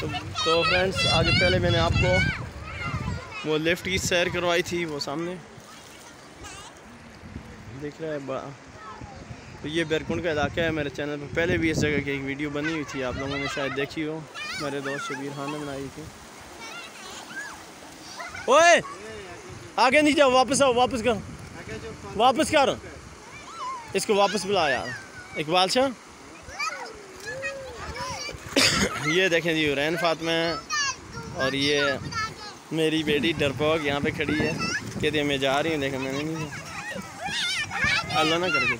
तो, फ्रेंड्स आगे पहले मैंने आपको वो लिफ्ट की सैर करवाई थी वो सामने। देख रहा है बड़ा तो ये बैरकुंड का इलाका है मेरे चैनल पर। पहले भी इस जगह की एक वीडियो बनी हुई थी आप लोगों ने शायद देखी हो। मेरे दोस्त शबीर खान ने बनाई थी। ओए! आगे नहीं जाओ वापस आओ वापस कर। वापस कर। इसको वापस बुला यार। इकबाल शाह ये देखें जी रैन फातमा है और ये मेरी बेटी डरपोक यहाँ पे खड़ी है। कहती है, मैं जा रही हूँ, देखें, मैंने नहीं अल्लाह ना करके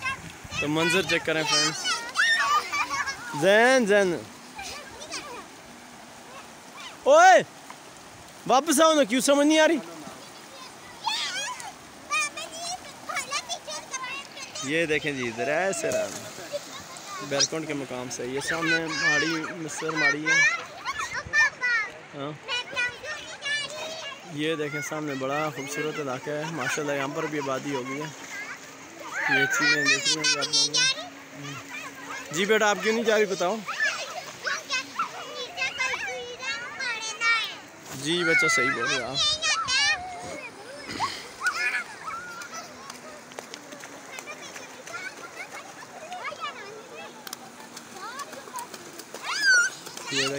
तो मंजर चेक करें फ्रेंड्स जैन जैन। ओए, वापस आओ ना, क्यों समझ नहीं आ रही? ये देखें जी, इधर ऐसे बैरकुंड के मकाम से। ये सामने माड़ी मिसर माड़ी है। हाँ। ये देखें सामने बड़ा खूबसूरत इलाका है। माशाल्लाह यहाँ पर भी आबादी हो गई है। ये चीज़ें देख रही हैं आप लोग। जी बेटा आप क्यों नहीं जा रही बताओ। जी बच्चा सही बोल रहे। आप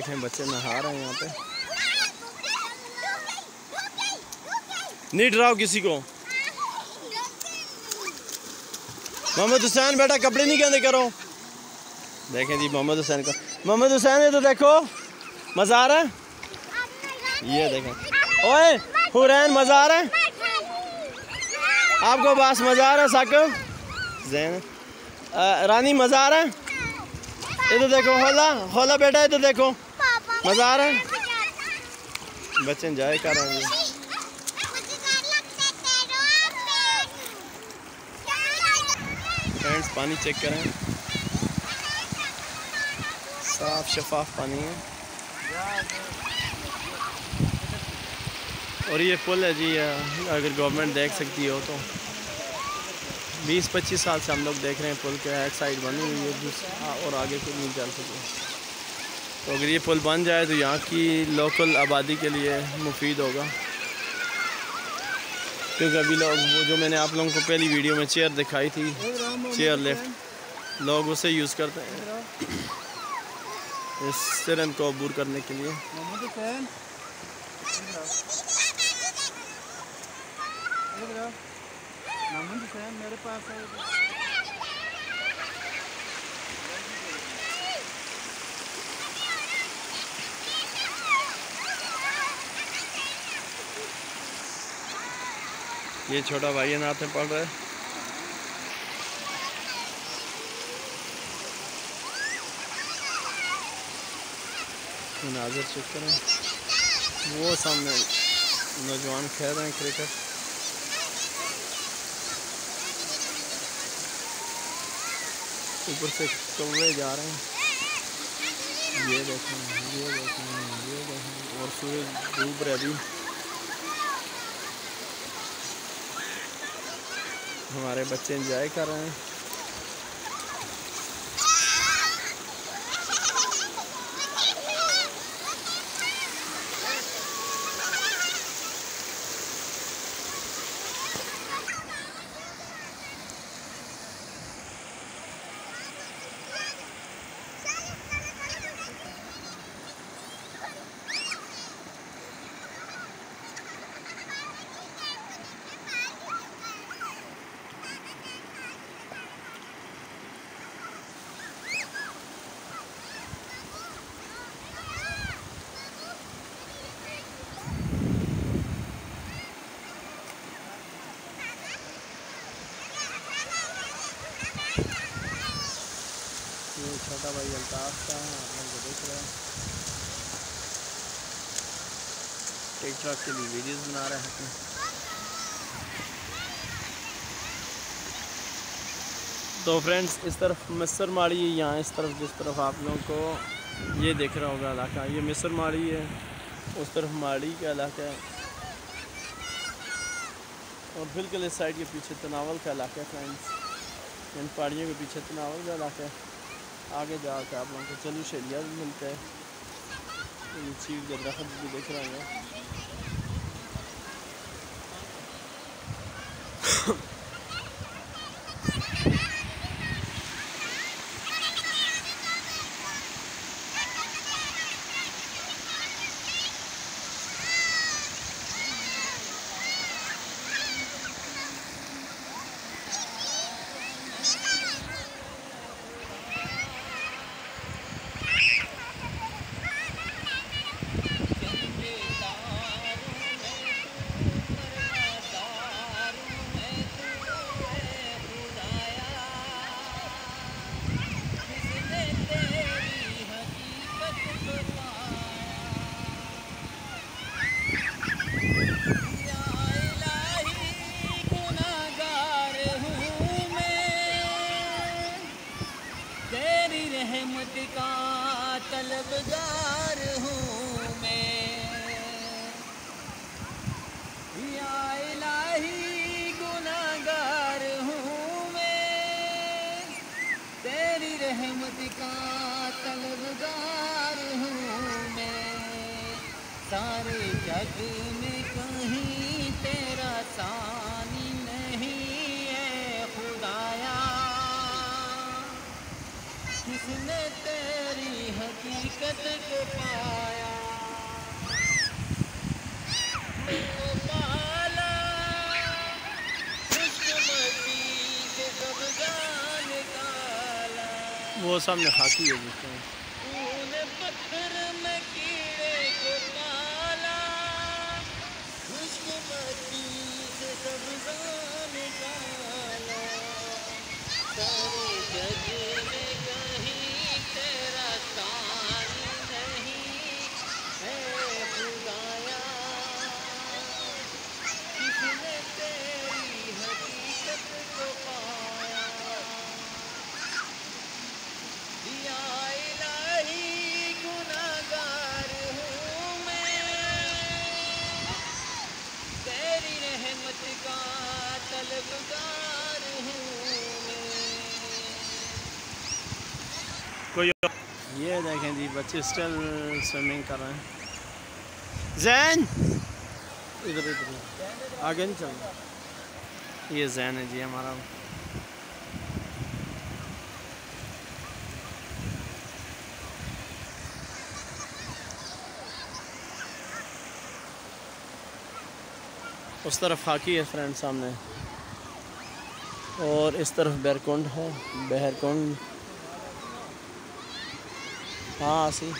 देखें बच्चे नहा रहे हैं यहाँ पे। नहीं डराओ किसी को। मोहम्मद हुसैन बेटा कपड़े नहीं कहते, करो। देखें जी, मोहम्मद हुसैन का मोहम्मद हुसैन, ये तो देखो, मज़ा आ रहा है? ये देखें। ओए, हुरैन, मज़ा आ रहा है? आपको बस मज़ा आ रहा है साकिब जैन। रानी, मज़ा आ रहा है? ये तो देखो, होला होला बेटा, ये तो देखो। मज़ा आ रहा है? बच्चे इंजॉय कर रहे हैं। फ्रेंड्स पानी चेक करें। साफ़ शफाफ पानी है। और ये पुल है जी अगर गवर्नमेंट देख सकती हो तो। 20-25 साल से हम लोग देख रहे हैं पुल के, एक साइड बनी हुई है और आगे फिर नहीं चल सके तो अगर ये पुल बन जाए तो यहाँ की लोकल आबादी के लिए मुफीद होगा। क्योंकि अभी लोग, वो जो मैंने आप लोगों को पहली वीडियो में चेयर दिखाई थी चेयर लिफ्ट लोग उसे यूज़ करते हैं। इस सिरन को अबूर करने के लिए। मेरे पास ये छोटा भाई नाथ में पढ़ रहा है। नाजर चेक करें वो सामने नौजवान खेल रहे हैं क्रिकेट ऊपर से कौवे जा रहे हैं। ये देखें ये देखें ये देखें, और सूरज डूब रहे अभी। हमारे बच्चे इंजॉय कर रहे हैं। ये छोटा भाई अल्ताफ का है, आप लोग देख रहे हैं। टिकटॉक के लिए वीडियोस बना रहे हैं। तो फ्रेंड्स इस तरफ़ मिसर माड़ी है, यहाँ इस तरफ़ जिस तरफ़ आप लोगों को ये देख रहा होगा इलाका। ये मिसर माड़ी है, उस तरफ़ माड़ी का इलाका है। और बिल्कुल इस साइड के पीछे तनावल का इलाका है फ्रेंड्स इन पहाड़ियों के पीछे तनावल का इलाका है। आगे जाकर आप लोगों को चलू शरिया भी मिलता है। चीज़ का दरख्त भी देख रहे है। सामने खाकी है ये देखें जी, बच्चे स्टिल स्विमिंग कर रहे हैं। जैन! इधर इधर। आगे नहीं चल ये जैन है जी, हमारा। उस तरफ़ हाकी है फ्रेंड सामने। और इस तरफ़ बैरकुंड है बहरकुंड हाँ सी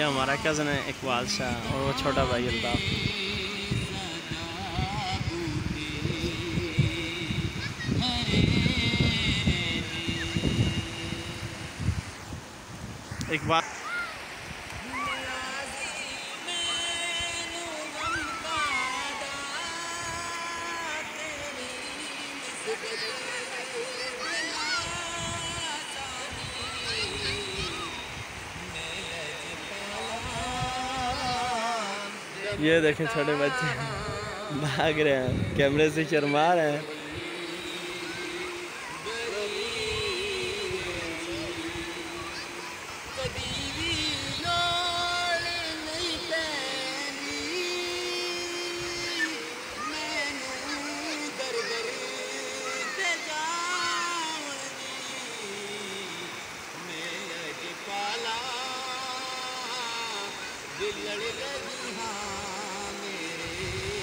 ये हमारा कज़न है इकबाल शाह और वो छोटा भाई अल्ताफ़ एक बात Thank you. ये देखें छोटे बच्चे। भाग रहे हैं। कैमरे से शर्मा रहे हैं। लड़ गई हाँ मेरे।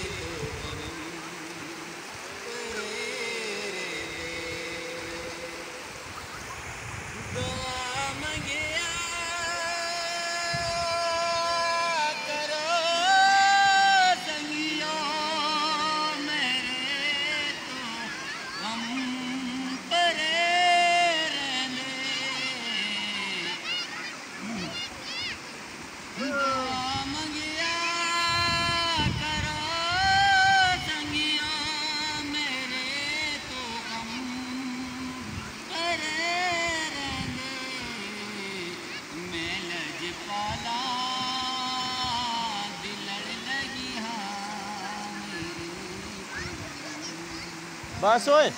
बस ओए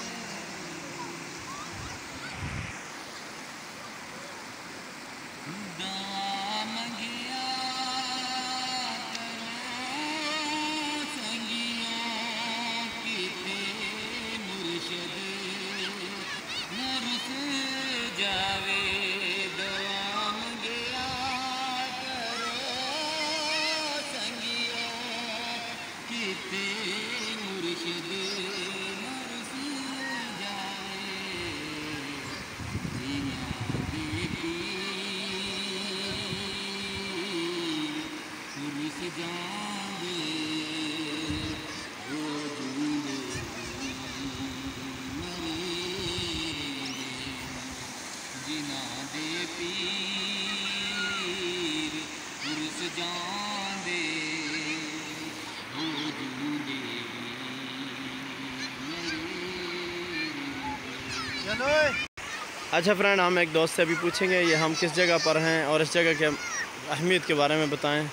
अच्छा फ्रेंड हम एक दोस्त से अभी पूछेंगे, ये हम किस जगह पर हैं और इस जगह के अहमियत के बारे में बताएँ।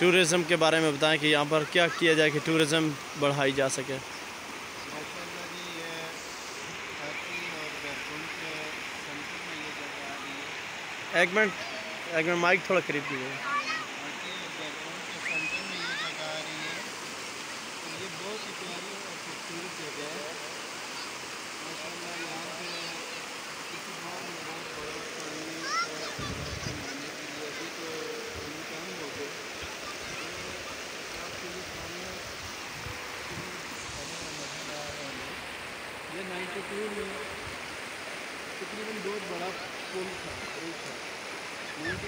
टूरिज़म के बारे में बताएँ कि यहाँ पर क्या किया जाए कि टूरिज़म बढ़ाई जा सके। एक मिनट एक मिनट माइक थोड़ा करीब कीजिए हाथी और बैतूल के सेंटर में ये जगह आ रही है तो ये बहुत ही प्यारी और खूबसूरत जगह है माशाल्लाह यहाँ पे किसी गाँव में बहुत बड़ा पानी और कमाने के लिए अभी तो पानी कम हो गए तो आपके लिए सामने हमें नज़र आ रहा है में तकरीबन बहुत बड़ा पुल था पुल था।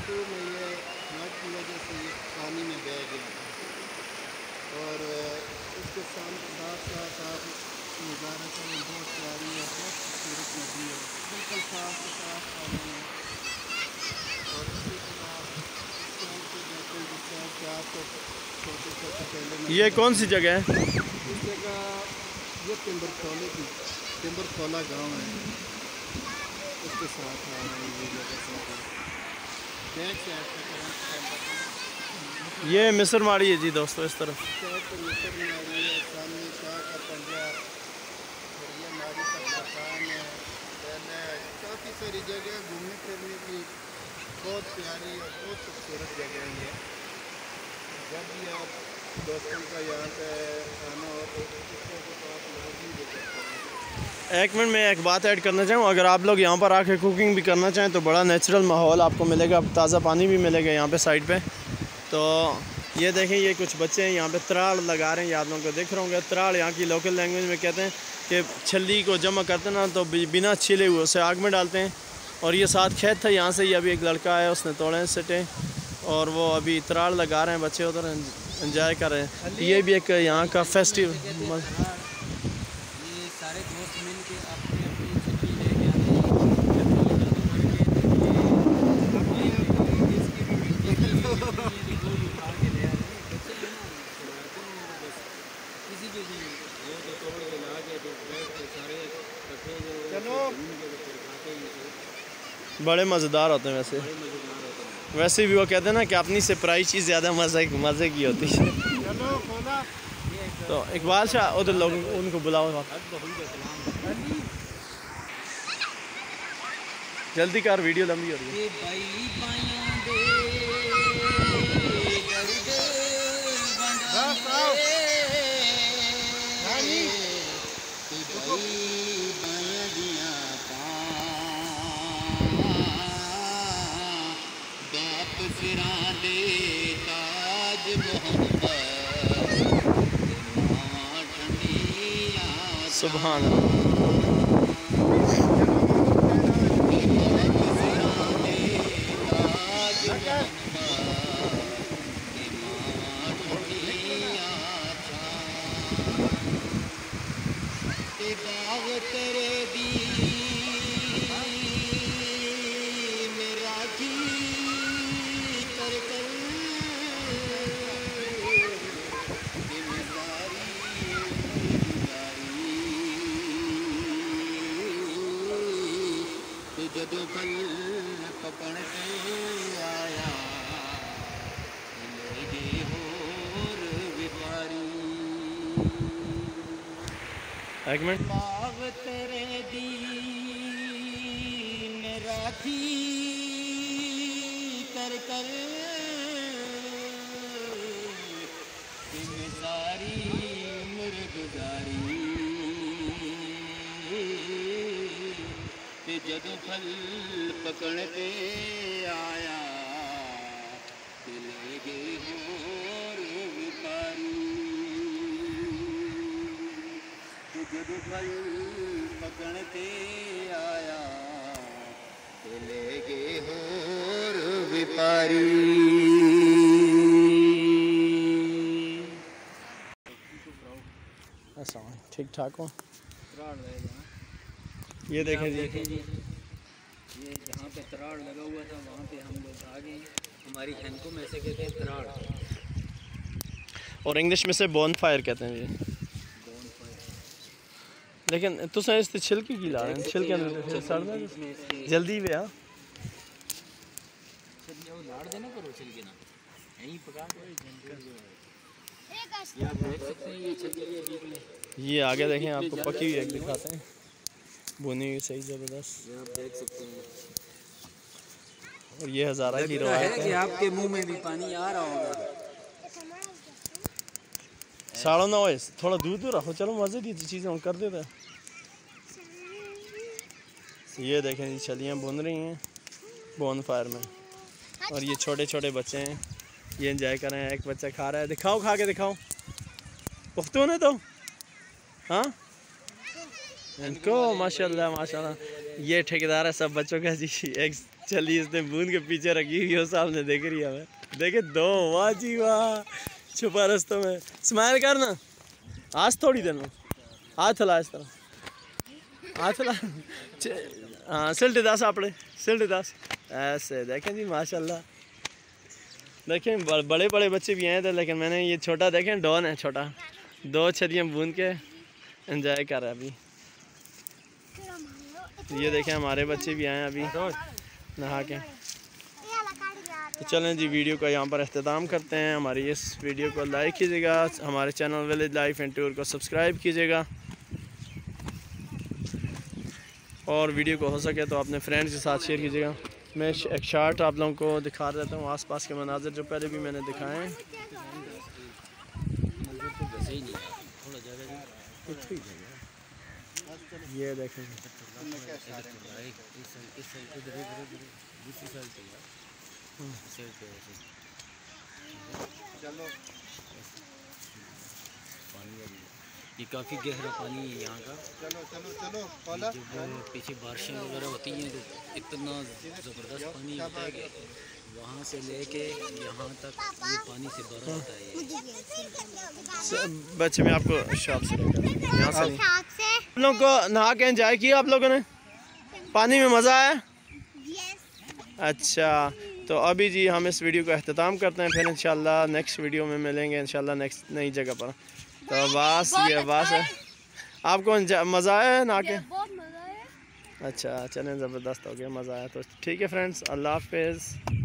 टू में ये फ्लड की वजह से ये पानी में बह गया। और उसके साथ साथ साथ आप नज़ारा करें बहुत प्यारी है बहुत खूबसूरत नदी है। बिल्कुल साफ़ साफ़ पानी है। और हैं छोटे छोटे ये कौन सी जगह है? इस जगह ये टिम्बर खोले की। टिम्बर खोला गाँव है। उसके साथ आ रहा है ये जगह मिस्र माड़ी है जी दोस्तों इस तरफ़। है है काफ़ी सारी जगह घूमने फिरने की। बहुत प्यारी और बहुत खूबसूरत जगह है जब भी आप दोस्तों का यहाँ पे आना हो तो को आप लाजमी विज़िट करें एक मिनट, में एक बात ऐड करना चाहूँ। अगर आप लोग यहाँ पर आके कुकिंग भी करना चाहें तो बड़ा नेचुरल माहौल आपको मिलेगा। ताज़ा पानी भी मिलेगा यहाँ पे साइड पे। तो ये देखें, ये कुछ बच्चे हैं, यहाँ पे त्राड़ लगा रहे हैं आप लोगों को देख रहे होंगे। त्राड़ यहाँ की लोकल लैंग्वेज में कहते हैं कि छली को जमा करते ना तो बिना छिले हुए उसे आग में डालते हैं। और ये साथ खेत था, यहाँ से ये अभी एक लड़का आया, उसने तोड़े हैं सटे। और वो अभी त्राड़ लगा रहे हैं, बच्चे उधर इंजॉय कर रहे हैं। ये भी एक यहाँ का फेस्टिवल ये सारे दोस्त मिल के अपनी अपनी छुट्टी लेके आते हैं अपनी बड़े मज़ेदार होते हैं वैसे। वैसे भी वो कहते हैं ना कि अपनी से प्राइस चीज़ ज़्यादा मज़े मज़े की होती है। तो इकबाल शाह उधर लोग उनको बुलाओ। जल्दी कर वीडियो लंबी हो रही है। सुबहान ਜਦੋਂ ਕਲ ਪਪਣ ਤੇ ਆਇਆ ਲੈ ਦੇ ਹੋਰ ਵਿਵਾਰੀ ਇੱਕ ਮਿੰਟ ਪਾਵ ਤੇਰੇ ਦੀਨ ਰਾਤੀ ਕਰ ਕਰ ਸਾਰੀ जदू फल पकड़ के आया तिले गए तो फल पकड़ के आया चले गे हो व्यापारी ठीक ठाक हो। ये देखें जी। ये जहाँ पे तराड़ लगा हुआ था वहाँ पे हम लोग आ गए। हमारी हैंको में से कहते हैं तराड़ और इंग्लिश में से बॉन फायर कहते हैं जी। लेकिन तुसें इस ते छिलकी की ला रहे हैं छिलके अंदर सड़ना जल्दी वे आ लाड़ देना करो छिलके ना। यहीं पका के ये आप देख सकते हैं ये छिलके ये बीच में ये आगे देखें आपको पकी हुई एक दिखाते हैं। बुनी सही ज़बरदस्त। आप देख सकते हैं। और ये हज़ारा की रवायत है कि आपके मुँह में भी पानी आ रहा होगा। साड़ो ना होए थोड़ा दूर दूर रखो चलो मज़े की चीज़ें हम कर देते हैं। ये देखें जी छलियाँ बुन रही हैं बोन फायर में। और ये छोटे छोटे बच्चे हैं। ये इंजॉय कर रहे हैं एक बच्चा खा रहा है। दिखाओ खा के दिखाओ। पुख्तून है तो हाँ? इनको, माशाल्लाह माशाल्लाह। ये ठेकेदार है सब बच्चों का जी। एक चली इसने बूंद के पीछे रखी हुई है सामने देख रही है देखे, दो, वाह जी, वाह। छुपा रस्तों में। स्माइल करना आज थोड़ी में हाथ हिला इस तरह। हाथ हिला। हाँ सिल्ट दास आपड़े सिल्ट दास। ऐसे, देखें जी, माशाल्लाह। देखें बड़े बड़े बच्चे भी आए थे, लेकिन मैंने ये छोटा, देखें, डॉन है छोटा। दो छलियाँ बूंद के इंजॉय कर रहा है अभी। ये देखें, हमारे बच्चे भी आए हैं अभी नहा के। तो चलें जी, वीडियो का यहाँ पर अख्ताम करते हैं। हमारी इस वीडियो को लाइक कीजिएगा, हमारे channel village life and tour को सब्सक्राइब कीजिएगा। और वीडियो को हो सके तो अपने फ्रेंड्स के साथ शेयर कीजिएगा। मैं एक शार्ट आप लोगों को दिखा देता हूँ, आसपास के मनाजिर जो पहले भी मैंने दिखाए हैं। वैसे ये देखें इस साइड इस साइड इधर इधर इधर दूसरी साइड पे यार इस साइड पे ऐसे। चलो। पानी वाली। ये काफ़ी गहरा पानी है यहाँ का। चलो चलो चलो जब पीछे बारिशें वगैरह होती हैं तो इतना ज़बरदस्त पानी होता है? वहाँ से लेके यहाँ तक ये पानी से भरा होता है बच्चे मैं आपको शॉप से यहाँ से नहीं। साथ से? आप लोगों को नहा के एंजॉय किया आप लोगों ने? पानी में मज़ा आया? अच्छा तो अभी जी हम इस वीडियो का अख्ताम करते हैं फिर इंशाल्लाह नेक्स्ट वीडियो में मिलेंगे इंशाल्लाह नेक्स्ट नई जगह पर। तो बस ये बस है। आपको मज़ा आया है नहा के? बहुत मज़ा आया। अच्छा चलें ज़बरदस्त हो गया मज़ा आया तो। ठीक है फ्रेंड्स अल्लाह हाफिज़।